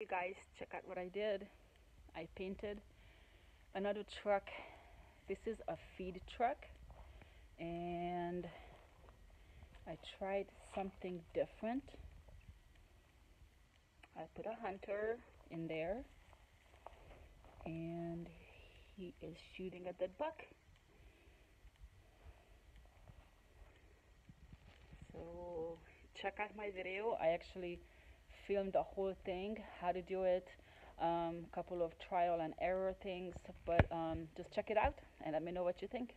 Hey guys, check out what I did. I painted another truck. This is a feed truck and I tried something different. I put a hunter in there and he is shooting a dead buck. So check out my video. I actually filmed the whole thing, how to do it, a um, couple of trial and error things, but um, just check it out and let me know what you think.